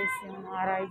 guys yung mga.